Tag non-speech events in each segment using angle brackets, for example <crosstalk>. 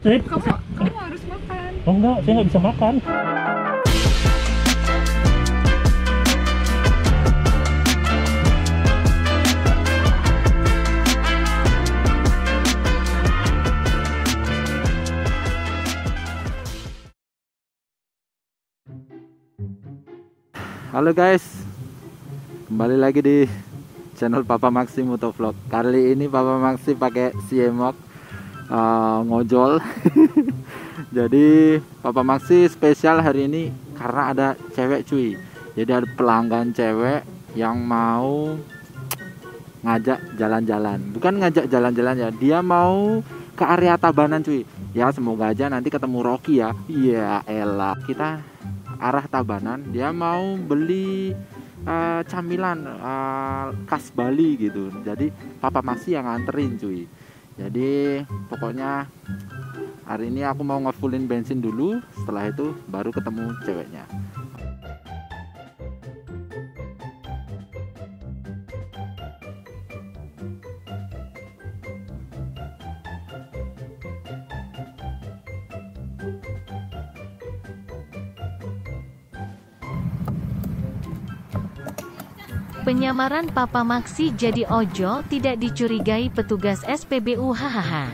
Sip. Kamu kamu harus makan. Oh enggak, saya nggak bisa makan. Halo guys, kembali lagi di channel Papa Maxi Motovlog. Kali ini Papa Maxi pakai CMOK uh, ngojol. <laughs> Jadi Papa Maxi spesial hari ini karena ada cewek cuy. Jadi ada pelanggan cewek yang mau ngajak jalan-jalan. Bukan ngajak jalan-jalan ya, dia mau ke area Tabanan cuy. Ya semoga aja nanti ketemu Rocky ya. Iya elah kita arah Tabanan dia mau beli uh, camilan uh, khas Bali gitu jadi papa masih yang nganterin cuy jadi pokoknya hari ini aku mau ngefullin bensin dulu. Setelah itu baru ketemu ceweknya Penyamaran Papa Maxi jadi ojol tidak dicurigai petugas SPBU hahaha.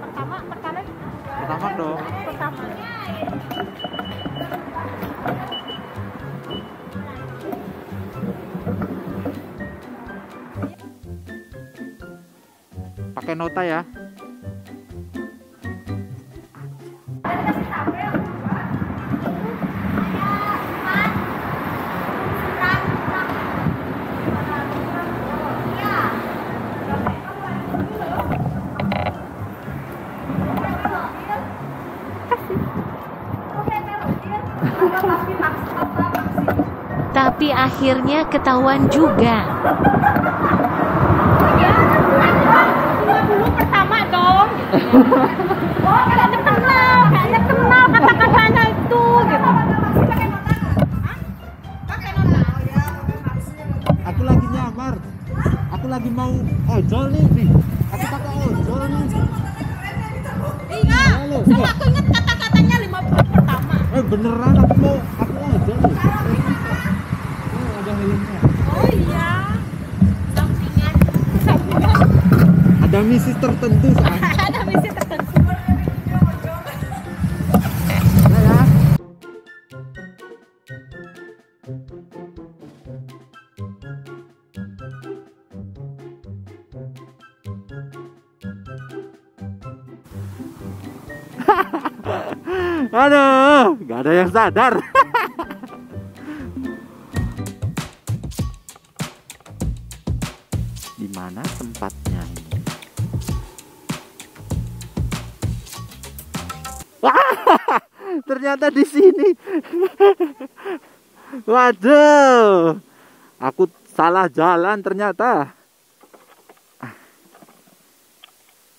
Pertama, pertama, pertama dong pertama. pakai nota ya akhirnya ketahuan juga. dulu pertama dong. <laughs> oh, kayaknya kenal, kayaknya kenal kata-katanya itu gitu. aku lagi nyamar aku lagi mau ojol nih nih aku pakai ojol nih Iya, aku inget kata-katanya 50 pertama. eh beneran aku mau aku ojol nih oh, ada helmnya Oh iya. Sampingan. Sampingan. ada misi tertentu soalnya <laughs> Ada misi tertentu. Aduh, nggak ada yang sadar. <laughs> <laughs> Ternyata di sini. <laughs> Waduh. Aku salah jalan ternyata.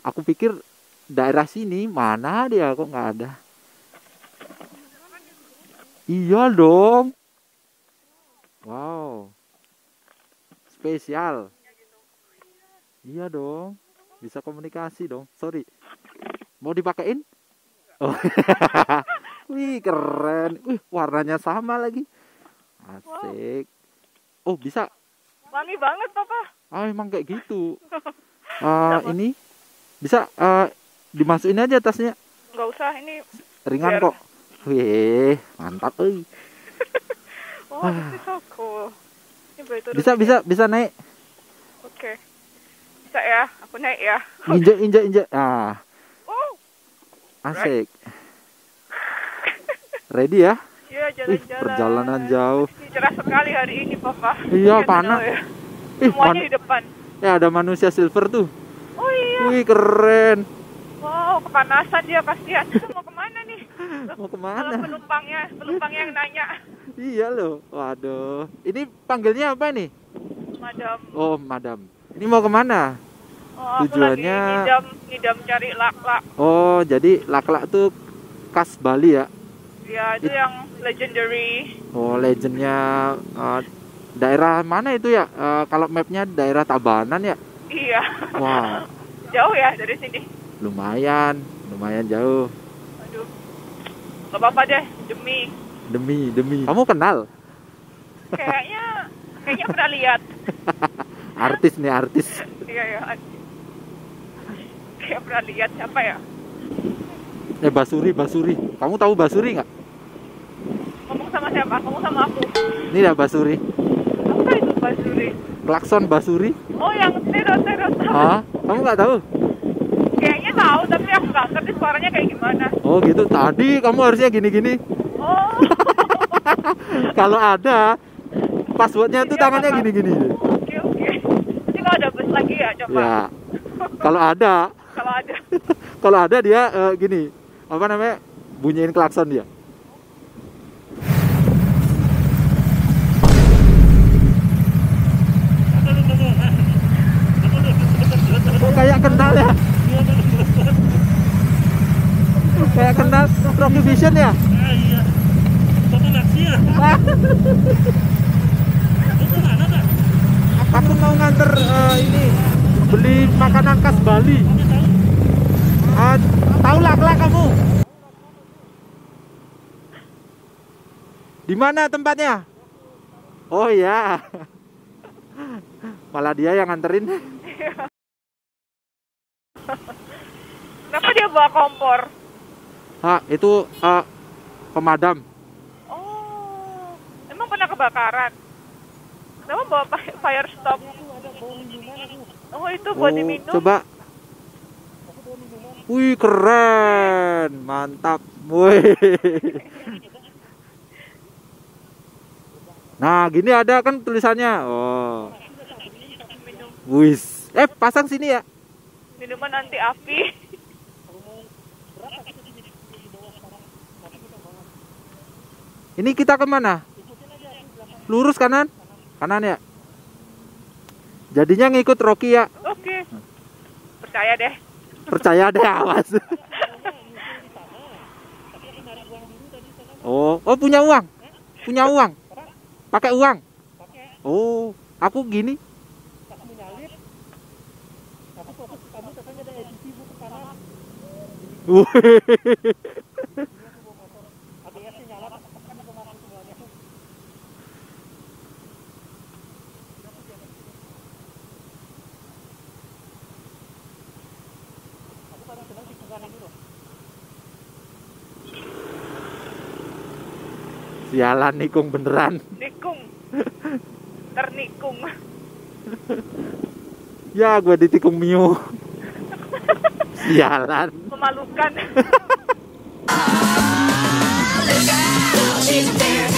Aku pikir daerah sini mana dia kok nggak ada. Iya dong. Wow. Spesial. Iya dong. Bisa komunikasi dong. Sorry. Mau dipakein? Oh. <laughs> Wih, keren. Wih, warnanya sama lagi. Asik. Oh, bisa. Wangi banget, Papa. Ah, emang kayak gitu. <laughs> Ah, ini bisa eh, dimasukin aja tasnya. Enggak usah, ini Ringan Biar- kok. Wih, mantap euy. <laughs> Oh, this is so cool. Ini. Bisa bisa bisa naik. Oke. Bisa ya, aku naik ya. Injek injek injek. Ah, asik. <laughs> Ready ya? iya jalan-jalan. perjalanan jauh. Ini cerah sekali hari ini, Papa. Iya, Kita panas. ya. Ih, Semuanya di depan. ya ada manusia silver tuh. Oh iya. Wih, keren. Wow, kepanasan dia kasihan. Mau ke mana nih? <laughs> Mau Kalau ke mana? penumpangnya, penumpang yang nanya. Iya loh. Waduh. Ini panggilnya apa nih? Madam, Oh, madam. Ini mau ke mana? Oh, Tujuannya- ngidam, ngidam cari lak-lak. Oh, jadi lak-lak tuh khas Bali ya? Ya, itu It- yang legendary. Oh, legendnya uh, daerah mana itu ya? Eh, kalau mapnya daerah Tabanan ya? Iya. Wah, <laughs> Jauh ya dari sini. lumayan, lumayan jauh. Aduh. Gak apa-apa deh, demi Demi, demi. Kamu kenal kayaknya kayaknya pernah lihat. <laughs> artis nih artis. Iya ya. Kayak pernah lihat siapa ya? Eh Basuri, Basuri. Kamu tahu Basuri nggak? Ngomong sama siapa? Ngomong sama aku. Ini dah Basuri. Apa itu Basuri? Klakson Basuri. Oh yang terus terus. Hah? Kamu nggak tahu? Kayaknya tahu tapi aku nggak ngerti suaranya kayak gimana. Oh gitu. Tadi kamu harusnya gini-gini. Oh. <laughs> Kalau ada passwordnya Iya, tangannya gini-gini. Oke oke. Nanti kalau ada bus lagi ya coba. Ya. Kalau ada, Kalau ada. <laughs> kalau ada dia eh, gini. Apa namanya? Bunyiin klakson dia. Kok kayak kenal ya? kayak kenal Rocky Vision ya? Iya. Ya? Pak? Aku mau nganter eh, ini beli makanan khas Bali. Kamu tahu? Ah, tahu lah lah kamu. Di mana tempatnya? Oh iya. Malah dia yang nganterin. Kenapa dia bawa kompor? Ah, itu eh, pemadam. Oh. Emang pernah kebakaran? Kenapa bawa fi- fire stop? Oh itu buat Oh, diminum. coba. Wih, keren. Mantap. Wih. Nah, gini ada kan tulisannya. Oh. Wis. Eh, pasang sini ya. minuman anti api. Ini kita ke mana? Lurus kanan? Kanan ya? Jadinya ngikut Rocky ya? Oke. Percaya deh. Percaya deh awas. Oh, oh punya uang? Punya uang? Pakai uang? Oh, aku gini. Wih. Sialan nikung beneran. Nikung. Ternikung. Ya, gue ditikung Mio. Sialan. Memalukan. <laughs>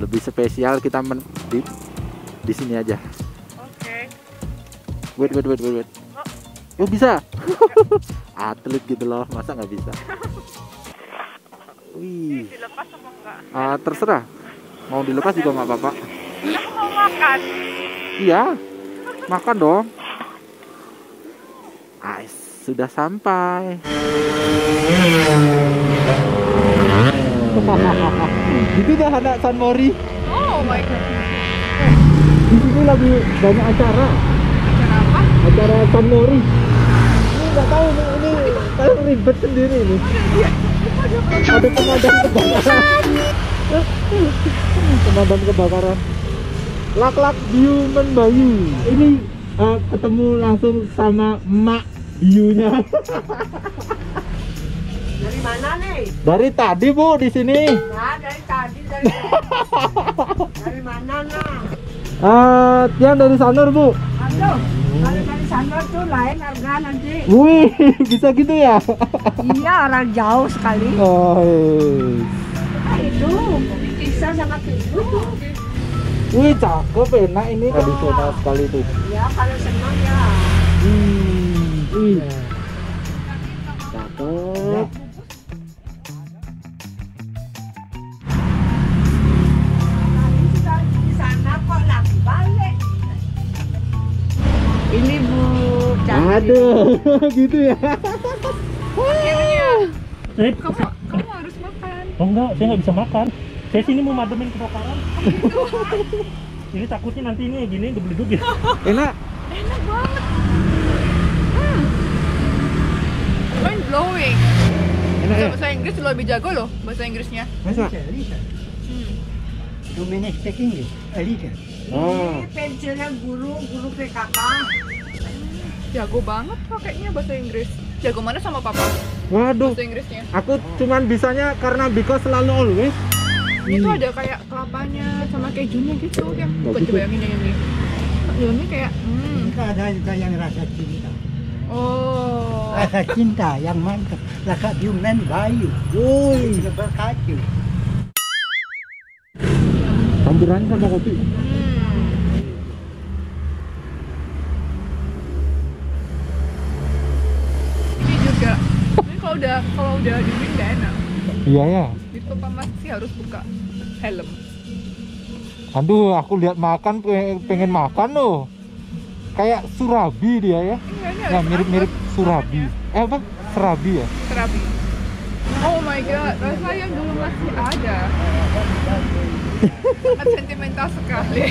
Lebih spesial kita men di di sini aja. Oke. Wait, wait, wait, wait, wait. Oh bisa? <laughs> Atlet gitu loh, masa nggak bisa? Wih, Dilepas apa enggak? ah, terserah. Mau dilepas juga nggak apa-apa. Aku mau makan. Iya, makan dong. Ais, sudah sampai. <laughs> Itu dah anak San Mori. Oh my god. Di sini lagi banyak acara. Kenapa? acara San Mori ini nggak tahu nih ini saya ribet sendiri ini ada pemadam kebakaran pemadam kebakaran lak-lak Biumen Bayu ini eh, ketemu langsung sama emak Hiunya. <laughs> Mana nih? Dari tadi Bu di sini. Ya dari tadi dari dari mana nah? Eh, Tian dari Sanur Bu. Aduh, kalau dari sana tuh lain harga nanti. Wih, <laughs> bisa gitu ya? Iya orang jauh sekali. Oh, iya. Nah, itu bisa sama itu. Wih, cakep enak ini tradisional sekali tuh. Ya kalau senang ya. Hmm, wih. Cakep. Aduh, <laughs> gitu ya. Eh, Kamu, kamu harus makan. oh enggak, saya nggak bisa makan. Saya sini mau mademin kebakaran. <laughs> ini takutnya nanti ini gini gebleduk ya. Enak. Enak banget. Hmm. Mind blowing. Enak ya? Bahasa Inggris lo lebih jago loh bahasa Inggrisnya. Masa? Hmm. Dominic speak English. Alicia. Oh. Ini pensilnya guru, guru PKK. Jago banget pakainya bahasa Inggris. Jago mana sama papa Waduh, bahasa Inggrisnya? aku cuman bisanya karena because selalu always. Ini tuh ada kayak kelapanya sama kejunya gitu yang bukan Bagus tuh. dibayangin yang ini. Dalamnya kayak hmm. Ada juga yang rasa cinta. Oh. Rasa cinta yang mantap. Rasa human bayu. Woi, berkacu. Campurannya sama kopi. Hmm. Ini juga. Ini kalau udah kalau udah dingin gak enak. Iya ya. Di tempat masih harus buka helm. Aduh, aku lihat makan pe- pengen makan loh. Kayak surabi dia ya. Ya harus mirip-mirip surabi. Eh apa? Serabi ya? Serabi. Oh my god, rasa yang dulu masih ada. Sangat sentimental sekali.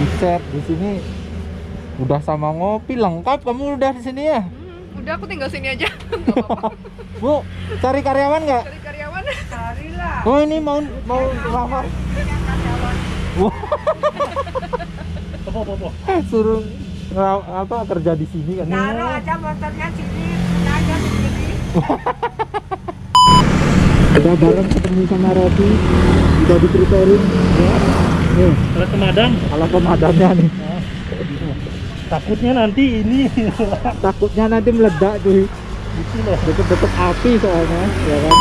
Buset, di sini udah sama ngopi lengkap. Kamu udah di sini ya? Hmm, udah aku tinggal sini aja. <laughs> <laughs> Bu, cari karyawan nggak? Cari karyawan. Carilah. Oh ini mau mau lamar. Suruh apa kerja di sini kan? Taruh aja motornya sini, aja sini. Udah bareng ketemu sama Roti, udah dipreparein. Ya. Nih, Alat pemadam. kalau pemadamnya nih. Takutnya nanti ini <laughs> Takutnya nanti meledak cuy. gitu loh. Deket-deket api soalnya, ya kan?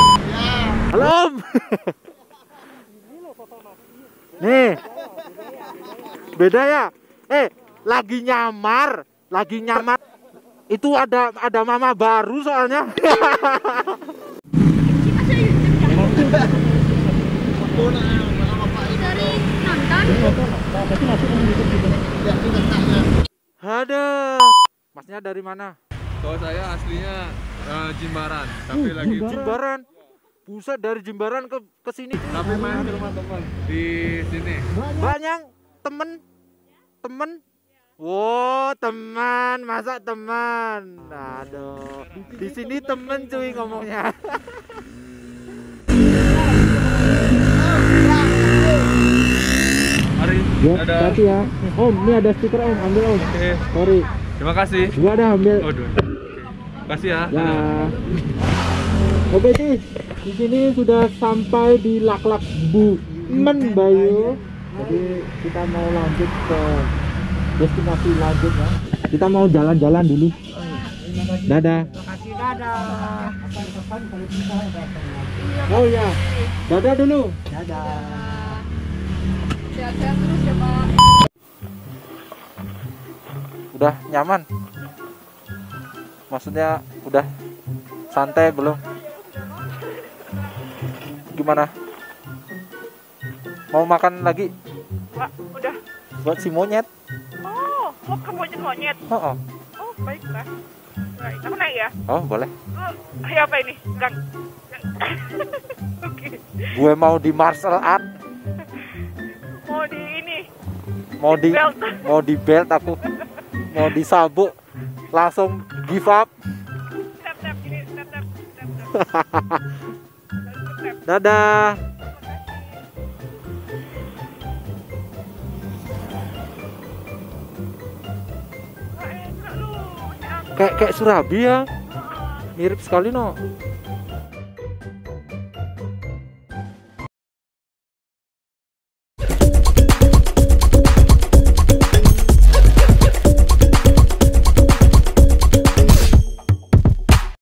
Nih. Beda ya? Eh, lagi nyamar, lagi nyamar. Itu ada ada mama baru soalnya. Masuk YouTube juga. Ada. Masnya dari mana? Kalau saya aslinya eh, Jimbaran, tapi lagi Jimbaran. Buset dari Jimbaran ke ke sini. tapi main ke rumah teman di sini. Banyak temen temen. Wow, teman, masa teman? Aduh, di sini temen cuy ngomongnya. <laughs> Ya, ya. Om, ini ada stiker Om, ambil Om. Oke, Sorry, terima kasih. gua ada ambil. Waduh. Kasih ya. Ya. Oke sih, di sini sudah sampai di Laklak Bu Men Bayu. Jadi kita mau lanjut ke destinasi lanjutnya. Kita mau jalan-jalan dulu. Dadah. Kasih dadah. Oh ya, dadah dulu. Sehat-sehat terus ya Pak. Udah nyaman? Maksudnya udah santai belum? Gimana? Mau makan lagi Pak, udah. buat si monyet? Oh, mau ke monyet-monyet. Oh, oh. Oh, baiklah. Baik, aku naik ya. oh boleh. Oh, ayo apa ini? Gang. Gang. <laughs> Oke. Gue mau di martial art, mau di Belt. mau di belt aku, mau di sabuk, langsung give up. Tap tap ini, tap tap tap tap. Harus <laughs> tap. Dadah. Lu. kayak kayak surabi ya mirip sekali no